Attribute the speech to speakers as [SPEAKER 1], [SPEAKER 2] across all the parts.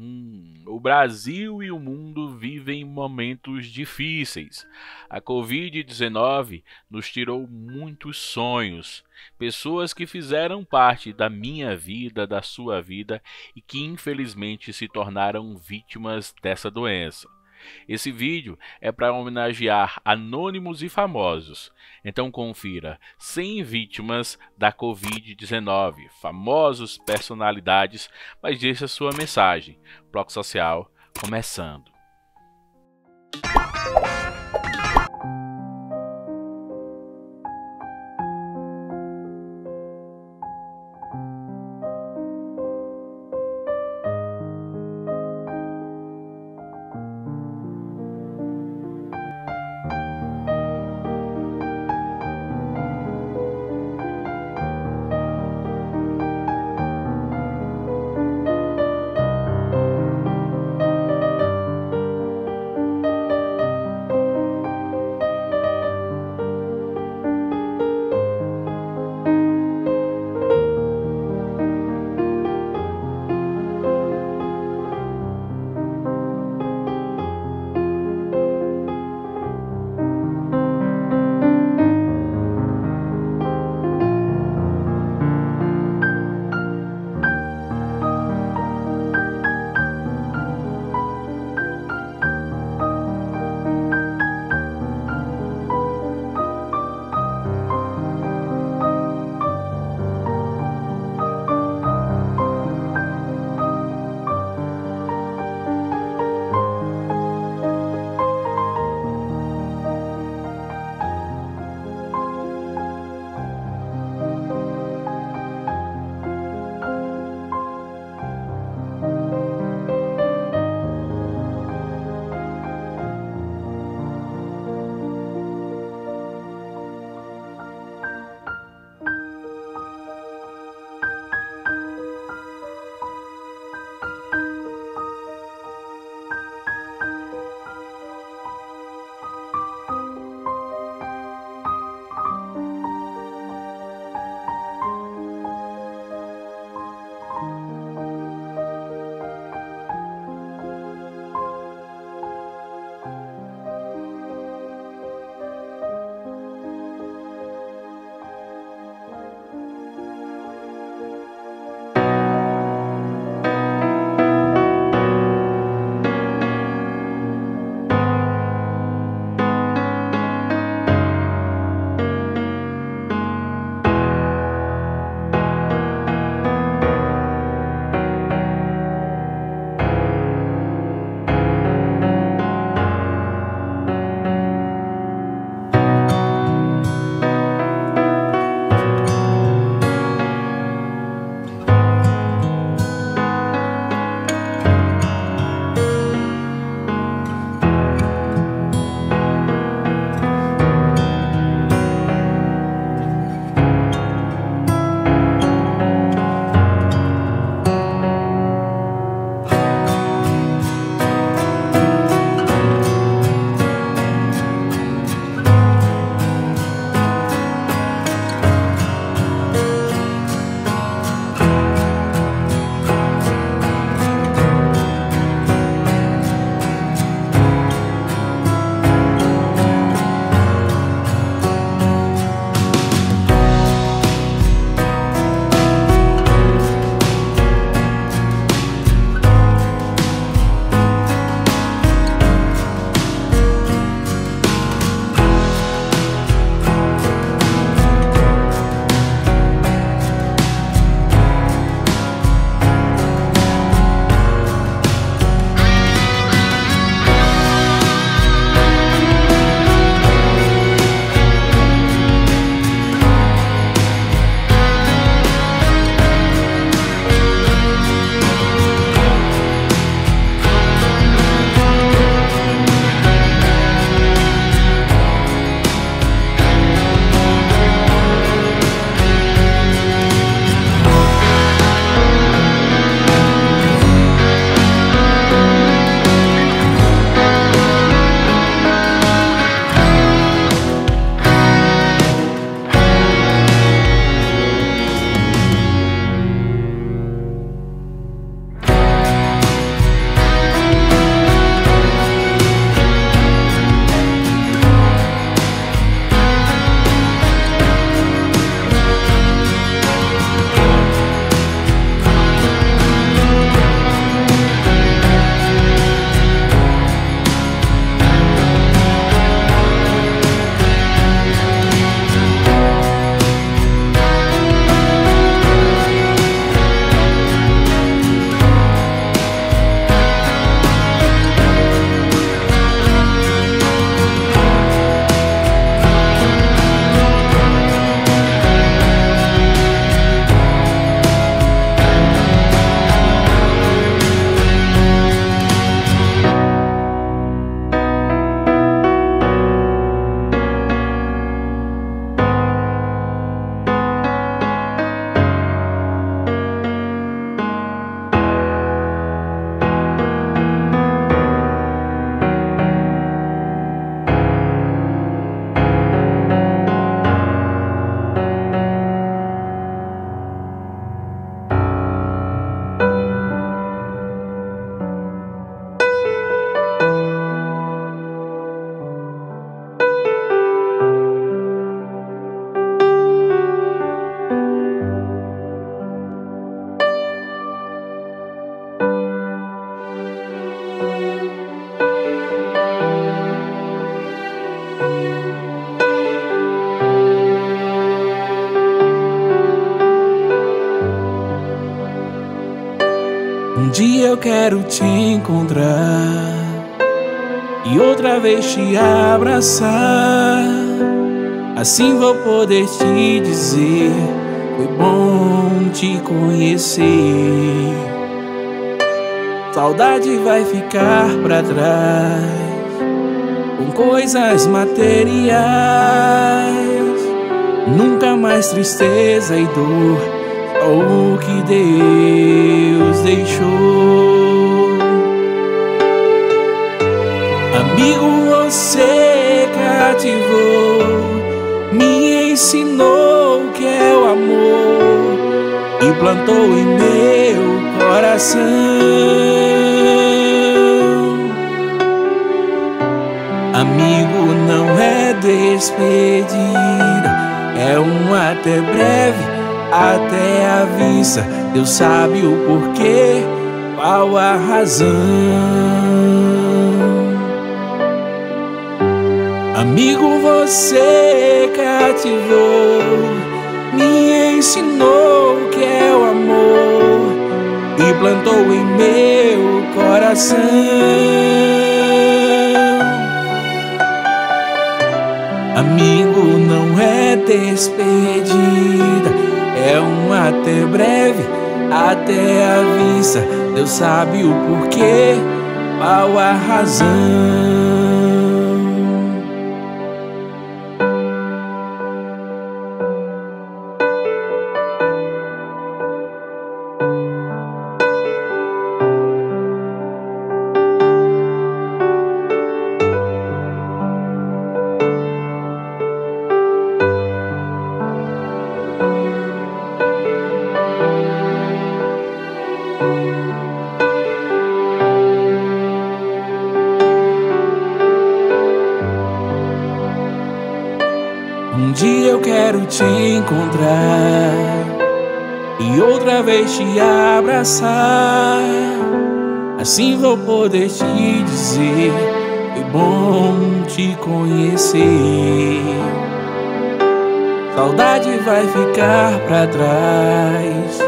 [SPEAKER 1] Hum, o Brasil e o mundo vivem momentos difíceis. A Covid-19 nos tirou muitos sonhos, pessoas que fizeram parte da minha vida, da sua vida e que infelizmente se tornaram vítimas dessa doença. Esse vídeo é para homenagear anônimos e famosos. Então confira 100 vítimas da Covid-19, famosos personalidades, mas deixe a sua mensagem. Bloco Social começando.
[SPEAKER 2] Quero te encontrar e outra vez te abraçar. Assim vou poder te dizer: foi bom te conhecer. Saudade vai ficar para trás com coisas materiais. Nunca mais tristeza e dor, só o que Deus deixou. Cativou, me ensinou o que é o amor e plantou em meu coração. Amigo não é despedida, é um até breve, até a vista. Deus sabe o porquê, qual a razão. Amigo, você cativou, me ensinou o que é o amor e plantou em meu coração. Amigo não é despedida, é um até breve, até a vista. Deus sabe o porquê, qual a razão. Te encontrar e outra vez te abraçar. Assim vou poder te dizer: foi bom te conhecer. Saudade vai ficar para trás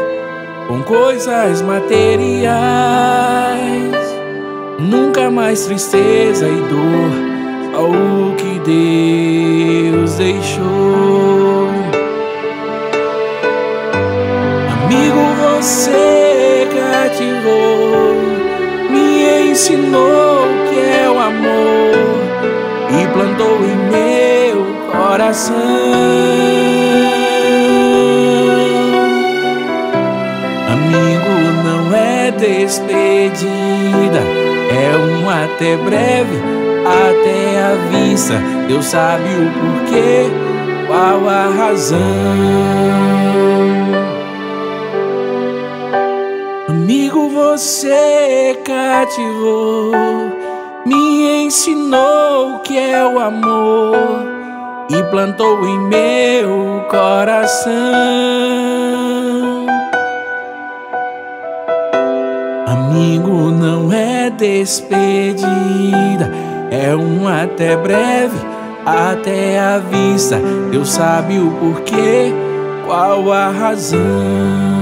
[SPEAKER 2] com coisas materiais. Nunca mais tristeza e dor, só o que Deus deixou. Você cativou, me ensinou que é o amor e plantou em meu coração. despedida é um até breve, até a vista. Deus sabe o porquê, qual a razão. Você cativou, me ensinou o que é o amor e plantou em meu coração. Amigo não é despedida, é um até breve, até a vista. Deus sabe o porquê, qual a razão.